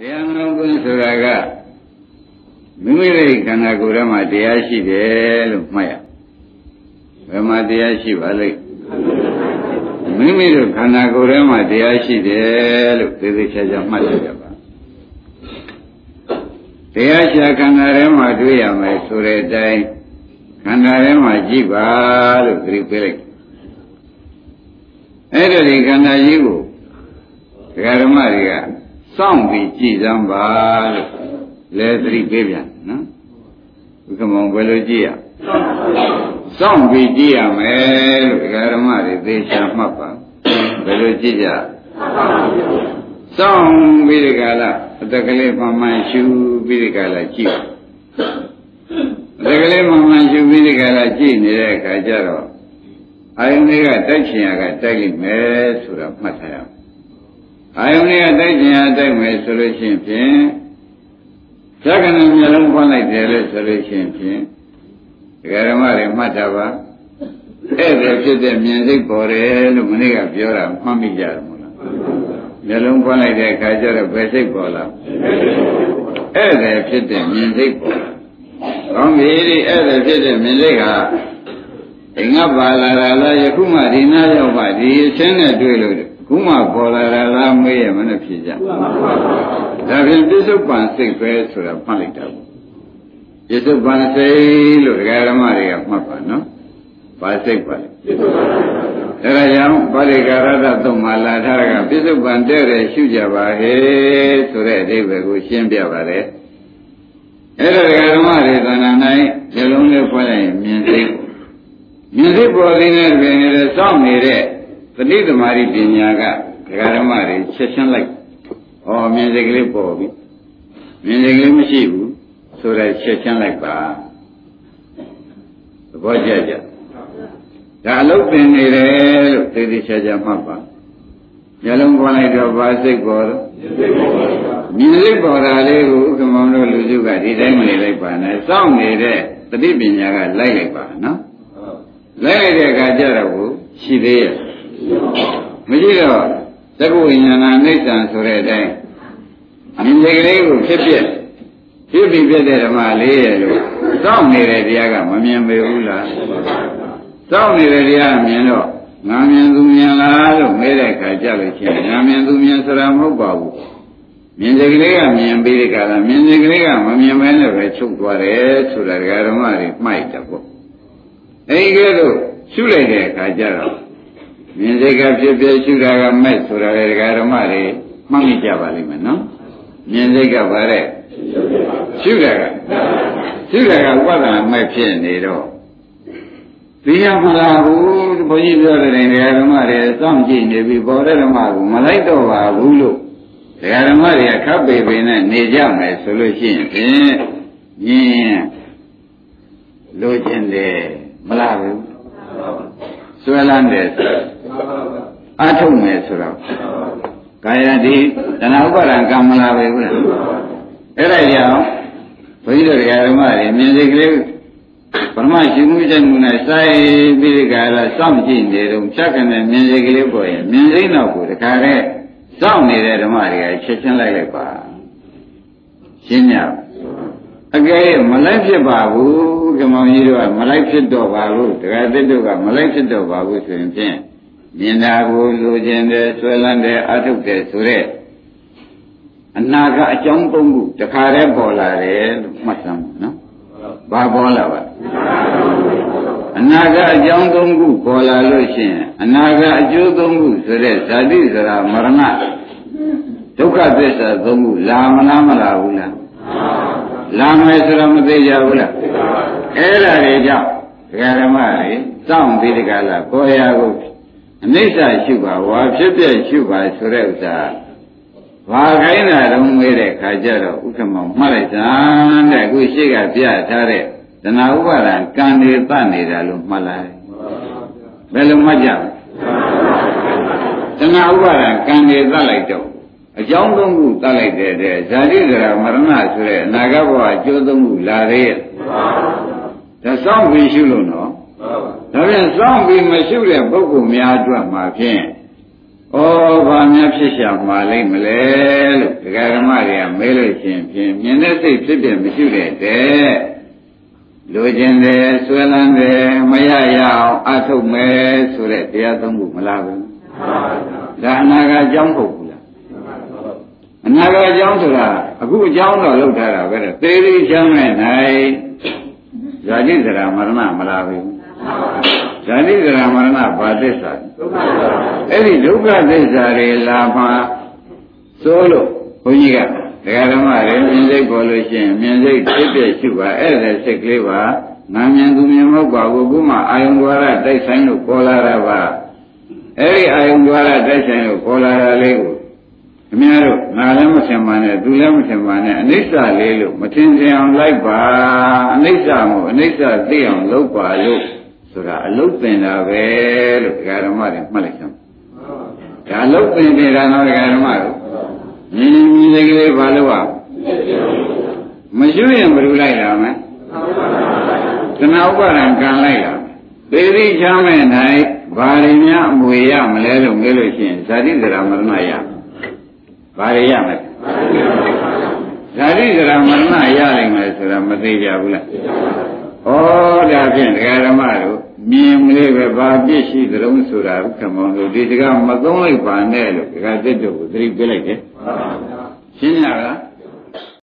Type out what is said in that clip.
တရားနှလုံးသွင်းဆိုတာကမိမိရဲ့ခန္ဓာကိုယ်ထဲမှာတရားရှိတယ်လို့မှတ်ရဘယ်မှာတရားရှိပါလိမ့်မိမိတို့ခန္ဓာကိုယ်ထဲမှာတရားရှိတယ်လို့သေသေးချာချာမှတ်ရကြပါတရားရှာခန္ဓာထဲမှာတွေ့ရမယ်ဆိုတဲ့အတိုင်းခန္ဓာထဲမှာကြည့်ပါလို့သတိပေးလိုက်အဲ့ဒါဒီခန္ဓာကြီးကိုဒကာဓမ္မတွေက စောင့်ပြီးကြည်စမ်းပါလို့လဲသတိပေးပြန်နော်ဘုကမောင်ဘယ်လိုကြည့်ရစောင့်ပြီးကြည့်ရမယ်လို့ဒကာဓမ္မတွေသေချာမှတ်ပါဘယ်လိုကြည့်ကြစောင့်ပြီးဒီကလာအတကလေးမှန်မှန်ရှုပြီးဒီကလာကြည့်အတကလေးမှန်မှန်ရှုပြီးဒီကလာကြည့်နေတဲ့အခါကျတော့အာယုန်တွေကတိုက်ချင်ရကတိုက်လိမ့်မယ်ဆိုတာမှတ်ထားရ အောင်အာယုန်တွေကတိုက်ချင်ရတိုက်မယ်ဆိုလို့ရှိရင်ဖြင့်သက္ကနမျက်လုံးဖွင့်လိုက်တယ်လို့ဆိုလို့ရှိရင်ဖြင့်ဒကာဓမ္မတွေမှတ်တာပါအဲ့ဒါဖြစ်တဲ့မြင်စိတ်ပေါ်တယ်လို့မနေ့ကပြောတာမှတ်မိကြတယ်မို့လားမျက်လုံးဖွင့်လိုက်တဲ့အခါကျတော့ဘယ်စိတ်ပေါ်လာအဲ့ဒါဖြစ်တဲ့မြင်စိတ်ပေါ်ကောင်းပြီဒီအဲ့ဒါဖြစ်တဲ့မြင်စိတ်ဟာအင်္ဂပါလာတာလားယခုမှဒီနားရောက်ပါဒီအချင်းနဲ့တွေ့လို့ ခုမှပေါ်လာတာလားမေးရမနဲ့ဖြစ်ကြဒါဖြင့်ပြစ္ဆုတ်ပန်စိတ်ပဲဆိုတာမှတ်လိုက်တာပေါ့ပြစ္ဆုတ်ပန်စိတ်လို့ဒကာဓမ္မတွေကမှတ်ပါနော်ပါစိတ်ပါလေအဲဒါကြောင့်ပါဠိကာရတသုံးမှာလာထားတာကပြစ္ဆုတ်ပန်တဲ့တယ်ရှုကြပါဟဲ့ဆိုတဲ့အဓိပ္ပာယ်ကိုရှင်းပြပါတယ်အဲ့ဒါဒကာဓမ္မတွေသဏ္ဍာန်၌ဇလုံးလေးဖွင့်လိုက်မြင်စိတ်မြင်စိတ်ပေါ်နေတဲ့တွင်လည်းစောင့်နေတဲ့ တတိသမารိပညာကဒကာဓမ္မတွေချက်ချင်းလိုက်ဩမြင်စိတ်ကလေးပေါ်ပြီမြင်စိတ်ကလေးမရှိဘူးဆိုတော့ချက်ချင်းလိုက်ပါသဘောကျကြဒါအလုပ်ပင်နေတယ်လို့သိသိချာချာမှတ်ပါမျက်လုံးပေါ်လိုက်တော့ဘာစိတ်ပေါ်တော့မြင်စိတ်ပေါ်တာလေးကိုဥက္ကမောင်တို့လူစုကဒီတိုင်းမနေလိုက်ပါနဲ့စောင့်နေတဲ့တတိပညာကလိုက်လိုက်ပါနော်လိုက်လိုက်တဲ့အခါကျတော့ရှိသေးရဲ့ မရှိတော့သက္ကဝိညာဏအိဋ္ဌံဆိုတဲ့အတိုင်းမြင်စိတ်ကလေးကိုဖြစ်ဖြစ်ဖြစ်ပြီးပြတဲ့ဓမ္မလေးရဲ့လို့စောင့်နေတဲ့တရားကမမြင်ပေဘူးလားစောင့်နေတဲ့တရားမြင်တော့ငါမြင်သူမြင်လားလို့မေးတဲ့အခါကြလို့ချင်းငါမြင်သူမြင်ဆိုတာမဟုတ်ပါဘူးမြင်စိတ်ကလေးကမြင်ပြီးတဲ့အခါလားမြင်စိတ်ကလေးကမမြင်မဲနဲ့ပဲချုပ်သွားတယ်ဆိုတာဓမ္မတွေမှိုက်တယ်ပေါ့အဲဒီကဲလို့ရှုလိုက်တဲ့အခါကျတော့ မြင်စိတ်ကဖြစ်ဖြစ်ရှုတာကမဲ့ဆိုတာလေဓမ္မတွေမှတ်မိကြပါလိမ့်မယ်နော်မြင်စိတ်ကဗါတဲ့ရှုတာကရှုတာကဝတ်တာမဲ့ဖြစ်နေတော့သိရမလားဘူးဘုန်းကြီးပြောတဲ့ဓမ္မတွေစောင့်ကြည့်နေပြီပေါ်တဲ့ဓမ္မကိုမလိုက်တော့ပါဘူးလို့ဓမ္မတွေကခပ်ပေပေနဲ့နေကြမယ်ဆိုလို့ရှိရင်ဖြင့်ညင်းလိုချင်တယ်မလားဘူးဆွဲလန်းတယ်ဆို အထုတ်မယ်ဆိုတော့ကာယတိတဏှာဥပါဒံကံမလာပဲဘူးလားအဲ့ဒါကြောင့်ဘုန်းကြီးတို့ဓမ္မတွေမြင်စိတ်ကလေးပရမရှိမှုချက်မှုနဲ့စိုက်ပြီးဒီကရစောင့်ကြည့်နေတော့ဖြတ်ကနေမြင်စိတ်ကလေးပေါ်ရင်မြင်စိတ်တော့ကိုတခါတည်းစောင့်နေတဲ့ဓမ္မတွေကချက်ချင်းလိုက်လိုက်ပါရှင်းညအကယ်မလိုက်ဖြစ်ပါဘူးကမောင်ကြီးတို့ကမလိုက်ဖြစ်တော့ပါဘူးတခါသစ်တို့ကမလိုက်ဖြစ်တော့ပါဘူးဆိုရင်ဖြင့် မြင်တာကိုလိုချင်တယ်ဆွဲလန်းတယ်အထုတ်တယ်ဆိုတဲ့အနာကအကြောင်းသုံးခုတခါတည်းပေါ်လာတယ်လို့မှတ်စမ်းပါနော်ဘာပေါ်လာပါအနာကအကြောင်းသုံးခုပေါ်လာလို့ရှိရင်အနာကအကျိုးသုံးခုဆိုတဲ့ဇာတိစရာမရဏဒုက္ခသစ္စာသုံးခုလာမလားမလာဘူးလားလာမယ်ဆိုတော့မသေးကြဘူးလားအဲ့ဒါတွေကြောင့်ဒကာဓမ္မတွေစောင့်ပြီးဒီကလာကိုယ်ရာကို အနိစ္စရှုပါဝါဖြစ်ပြရှုပါဆိုတဲ့ဥစ္စာဘာခိုင်းတာတော့မေးတဲ့ခါကျတော့ဥက္ကမောင်မှတ်လိုက်စမ်းတဲ့အခုရှိကပြထားတဲ့တဏှာဥပါဒံကံနေတတ်နေတာလို့မှတ်လိုက်ဘယ်လိုမှတ်ကြလဲတဏှာဥပါဒံကံနေတတ်လိုက်တော့အကြောင်းသုံးခုတတ်လိုက်တဲ့တဲ့ဇာတိဇရာမရဏဆိုတဲ့အနာဂတ်ဘဝအကျိုးသုံးခုလာသေးရဲ့ဒါစောင့်ပြီးရှုလို့နော် ဒါပြန်စောင့်ပြီးမရှိတဲ့ပုဂ္ဂိုလ်များအတွက်မှာဖြင့်ဘာများဖြစ်ရှာမှာလိမ့်မလဲလို့ဒကာဓမ္မတွေကမေးလို့ရှိရင်ဖြင့်မြင်တဲ့စိတ်ဖြစ်ဖြစ်မရှိတဲ့တဲ့လူကျင်တယ်ဆွဲလန်းတယ်မရရအောင်အထုတ်မယ်ဆိုတဲ့တရားသုံးခုမလားဘူးဒါအနာဂတ်အကြောင်းဟုတ်ဘူးလားအနာဂတ်အကြောင်းဆိုတာအခုအကြောင်းတော့လောက်ထားတာပဲတဲ့သေသေးချမ်းမဲ့နိုင်ဇာတိဇရာမရဏမလားဘူး ဇာတိဇရာမရဏဘာသစ္စာအဲ့ဒီဒုက္ခသစ္စာတွေလာမှစိုးလို့ဘုန်းကြီးကဒကာဓမ္မတွေမြင်စိတ်ပေါ်လို့ရှိရင်မြင်စိတ်ဖြစ်ဖြစ်ရှုပါအဲ့ဒါစိတ်ကလေးပါနာမြင်သူမြင်မဟုတ်ပါဘူးခုမှအာယုံဒွါရတိုက်ဆိုင်လို့ပေါ်လာတာပါအဲ့ဒီအာယုံဒွါရတိုက်ဆိုင်လို့ပေါ်လာတာလေးကိုအများတို့ငါလည်းမထင်ပါနဲ့သူလည်းမထင်ပါနဲ့အနိစ္စလေးလို့မထင်ကြအောင်လိုက်ပါအနိစ္စမို့အနိစ္စသိအောင်လုပ်ပါလို့ ဆိုတာအလုတ်ပင်တာပဲလို့ဒကာဓမ္မတွေမှတ်လိုက်စမ်းဒါအလုတ်ပင်နေတာတော့ဒကာဓမ္မတို့မြင်မြင်စိတ်ကလေးဘာလို့อ่ะမရှိရင်ဘယ်လိုလိုက်ရမလဲသနာဥပါဒံကံလိုက်တာသေတိချမ်းမဲ့နိုင်ဘာတွေများအမွေရမလဲလို့မေးလို့ရှိရင်ဇာတိဇရာမရဏရဘာတွေရမလဲဇာတိဇရာမရဏရနိုင်မယ်ဆိုတာမသိကြဘူးလား ဩဒါဖြင့်ဒကာဓမ္မတို့မြင်မလေးပဲဘာပြည့်ရှိသလုံးဆိုတာဥက္ကမောင်တို့ဒီတကမသုံးလိုက်ပါနဲ့လို့ဒကာတက်တို့ကိုသတိပေးလိုက်တယ်ရှင်းရလား